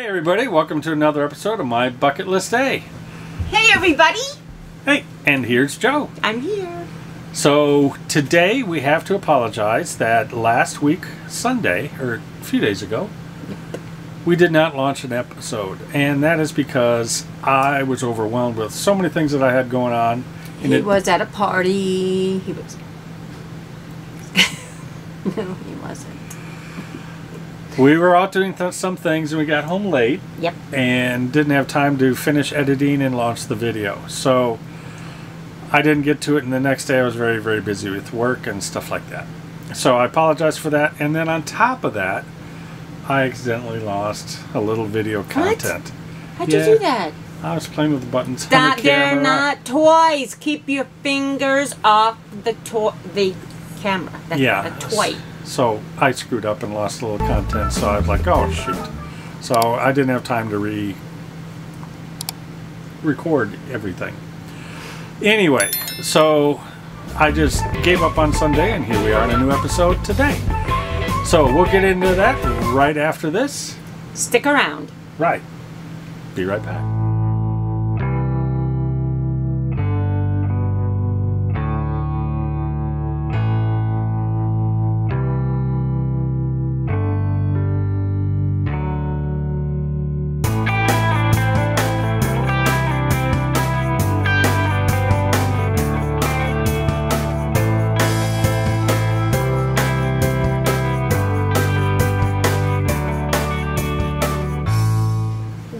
Hey everybody, welcome to another episode of My Bucket List Day. Hey everybody! Hey, and here's Joe. I'm here. So today we have to apologize that last week, Sunday, or a few days ago, we did not launch an episode. And that is because I was overwhelmed with so many things that I had going on. And He it- was at a party. He was. no, he wasn't. We were out doing th- some things and we got home late Yep. and didn't have time to finish editing and launch the video. So I didn't get to it, and the next day I was very, very busy with work and stuff like that. So I apologize for that. And then on top of that, I accidentally lost a little video content. What? How'd Yeah. you do that? I was playing with the buttons on That the they're not toys. Keep your fingers off the to- the camera. That's yeah. a toy. So I screwed up and lost a little content. So I was like, oh shoot. So I didn't have time to re record everything. Anyway, so I just gave up on Sunday, and here we are in a new episode today. So we'll get into that right after this. Stick around. Right. Be right back.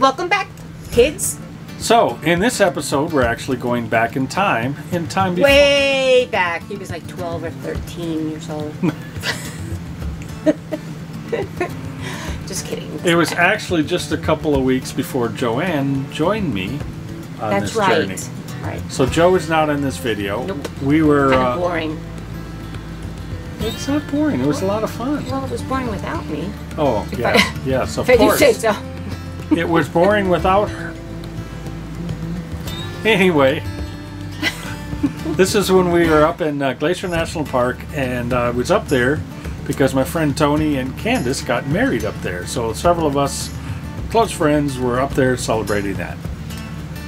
Welcome back, kids. So in this episode, we're actually going back in time, in time before. Way back. He was like 12 or 13 years old. Just kidding. It was actually just a couple of weeks before Joanne joined me on That's this right. journey. Right. So Joe is not in this video. Nope. We were. Kind of Uh, boring. it's not boring. It was a lot of fun. Well, it was boring without me. Oh yeah, I- yes, of If you course. say so. It was boring without her. Anyway, this is when we were up in uh, Glacier National Park, and I was up there because my friend Tony and Candace got married up there. So several of us, close friends, were up there celebrating that.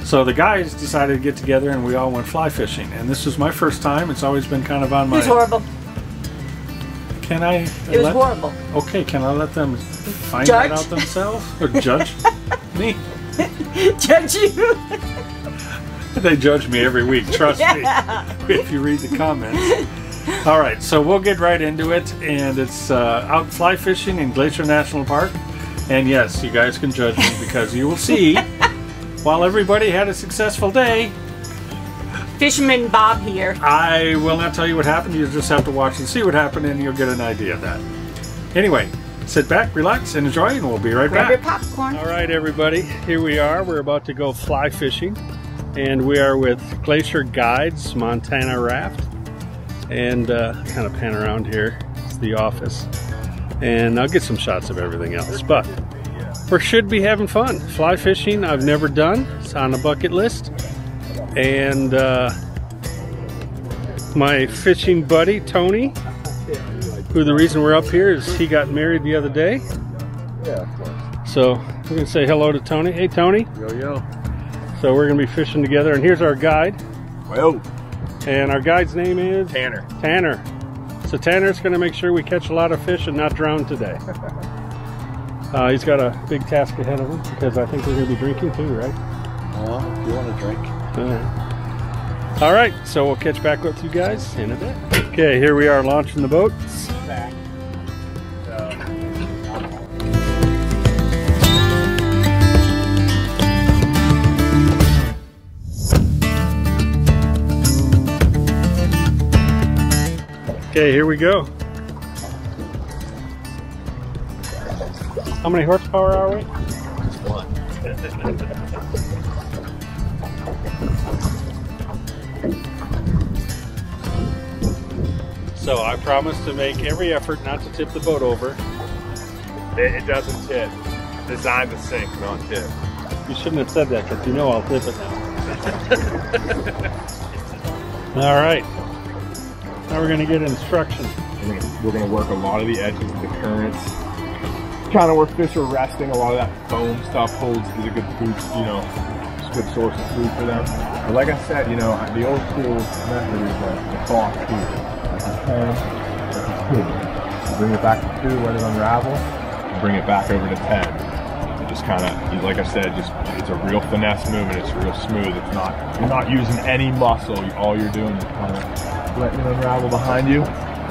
So the guys decided to get together, and we all went fly fishing. And this was my first time. It's always been kind of on my. It was horrible. Can I? It was let- horrible. Okay, can I let them find Judge? that out themselves or judge me? Judge you. They judge me every week, trust Yeah. me, if you read the comments. All right, so we'll get right into it, and it's uh, out fly fishing in Glacier National Park. And yes, you guys can judge me because you will see, while everybody had a successful day, Fisherman Bob here. I will not tell you what happened. You just have to watch and see what happened, and you'll get an idea of that. Anyway, sit back, relax, and enjoy, and we'll be right Grab your back. popcorn. All right, everybody, here we are. We're about to go fly fishing, and we are with Glacier Guides Montana Raft. And uh, kind of pan around here. It's the office, and I'll get some shots of everything else. But we should be having fun. Fly fishing, I've never done. It's on the bucket list, and uh, my fishing buddy Tony, who the reason we're up here is he got married the other day. Yeah, of course. So we're gonna say hello to Tony. Hey Tony. Yo, yo. So we're gonna be fishing together, and here's our guide. Well, And our guide's name is Tanner. Tanner. So Tanner's gonna make sure we catch a lot of fish and not drown today. Uh, he's got a big task ahead of him because I think we're gonna be drinking too, right? Well, if you want to drink. All right. All right. So we'll catch back with you guys in a bit. Okay, here we are launching the boats. Okay, here we go. How many horsepower are we? One. So I promise to make every effort not to tip the boat over. It, it doesn't tip. Designed to sink, not tip. You shouldn't have said that because you know I'll tip it now. All right. Now we're going to get instructions. We're gonna, we're gonna work a lot of the edges of the currents kind of where fish are resting. A lot of that foam stuff holds is a good food, you know, good source of food for them. But like I said, you know, the old school method is like the toss too. Like 10, like a 2. You bring it back to 2, let it unravel, and bring it back over to 10. And just kind of, like I said, just it's a real finesse movement. It's real smooth. It's not, you're not using any muscle. All you're doing is kind of letting it unravel behind you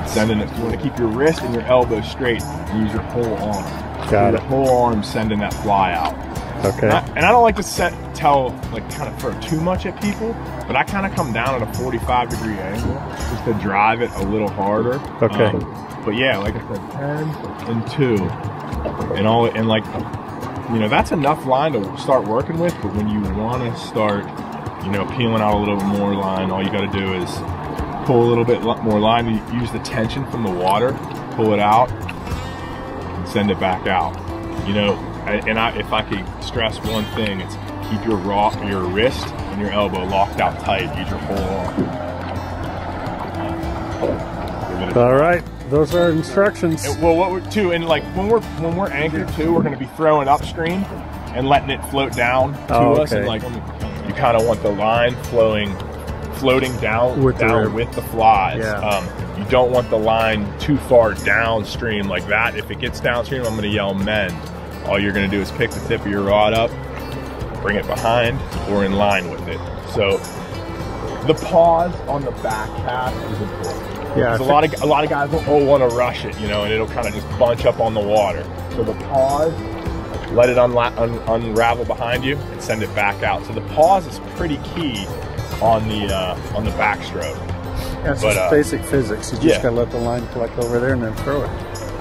sending it. You want to keep your wrist and your elbow straight. Use your whole arm. Got your it. whole arm sending that fly out. Okay. And I, and I don't like to set tell like kind of throw too much at people, but I kind of come down at a 45 degree angle just to drive it a little harder. Okay. Um, but yeah, like I said, 10 and two, and all and like you know that's enough line to start working with. But when you want to start, you know, peeling out a little bit more line, all you got to do is pull a little bit more line. Use the tension from the water, pull it out, and send it back out. You know, and I, if I could stress one thing, it's keep your raw, your wrist and your elbow locked out tight. Use your whole arm. Give it a All right. Those are instructions. well, what we're too, and like when we're when we're anchored too, we're going to be throwing upstream and letting it float down to Oh, us, and like you kind of want the line flowing, floating down With the down rib. with the flies. Yeah. Um, you don't want the line too far downstream like that. If it gets downstream, I'm going to yell mend. All you're going to do is pick the tip of your rod up, bring it behind, or in line with it. So the pause on the back cast is important. Yeah. A lot of a lot of guys will oh, want to rush it, you know, and it'll kind of just bunch up on the water. So the pause, let it unla- un- unravel behind you, and send it back out. So the pause is pretty key on the uh, on the backstroke. That's but, just uh, basic physics. You just yeah. gotta let the line collect over there and then throw it.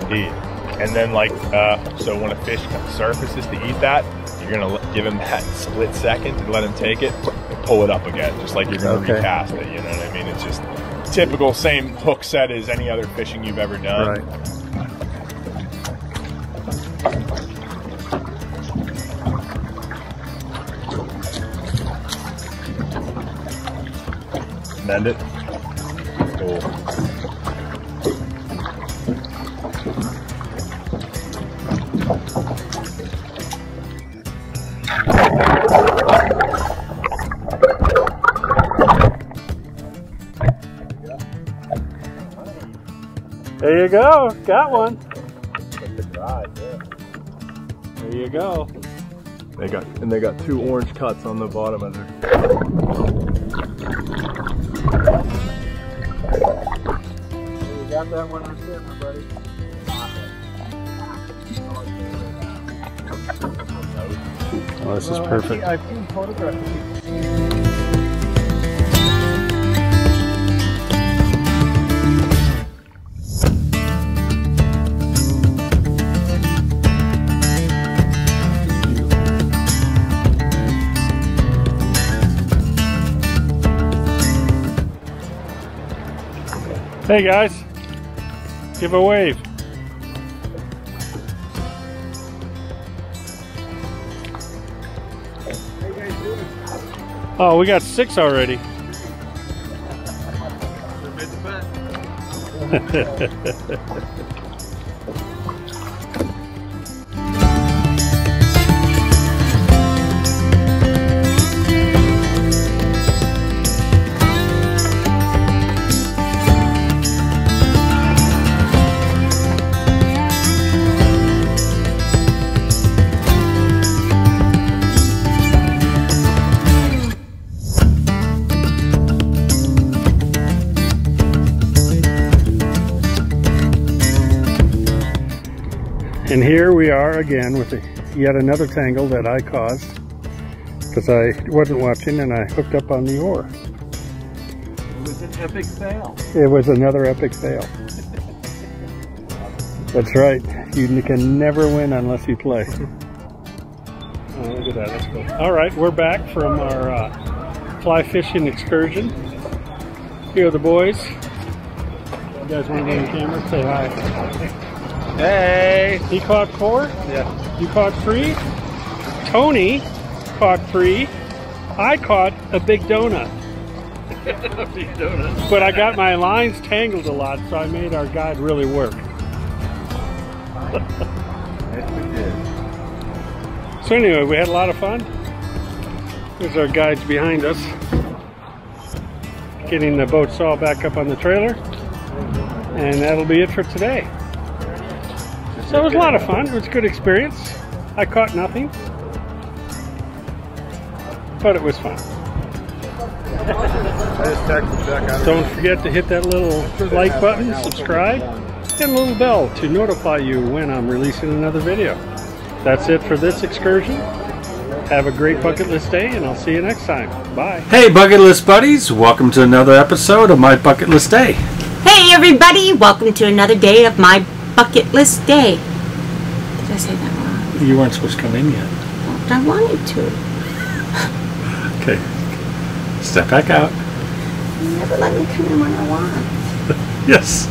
Indeed. And then like uh, so when a fish surfaces to eat that, you're gonna give him that split second and let him take it and pull it up again, just like you're gonna Okay. recast it. You know what I mean? It's just typical same hook set as any other fishing you've ever done. Right. Mend it. Cool. There you go. Got one. There you go. They got and they got two orange cuts on the bottom of their. You got that one on camera, buddy. Oh, this is perfect. I've seen photographs Hey guys, give a wave. Oh, we got six already. And here we are again with a, yet another tangle that I caused because I wasn't watching and I hooked up on the oar. It was an epic fail. It was another epic fail. That's right. You can never win unless you play. Oh, look at that. That's cool. All right, we're back from our uh, fly fishing excursion. Here are the boys. You guys want to go on camera? Say hi. Hey! He caught four. Yeah. You caught three. Tony caught three. I caught a big donut. a big donut. But I got my lines tangled a lot, so I made our guide really work. yes, We did. So anyway, we had a lot of fun. There's our guides behind us. Getting the boats all back up on the trailer. And that'll be it for today. So it was a lot of fun. It was a good experience. I caught nothing. But it was fun. I just texted back out. Don't forget to hit that little like button, subscribe, and a little bell to notify you when I'm releasing another video. That's it for this excursion. Have a great bucket list day, and I'll see you next time. Bye. Hey, bucket list buddies! Welcome to another episode of my bucket list day. Hey everybody, welcome to another day of my bucket list day. Did I say that wrong? You weren't supposed to come in yet. I wanted to. Okay, step back out. You never let me come in when I want. Yes.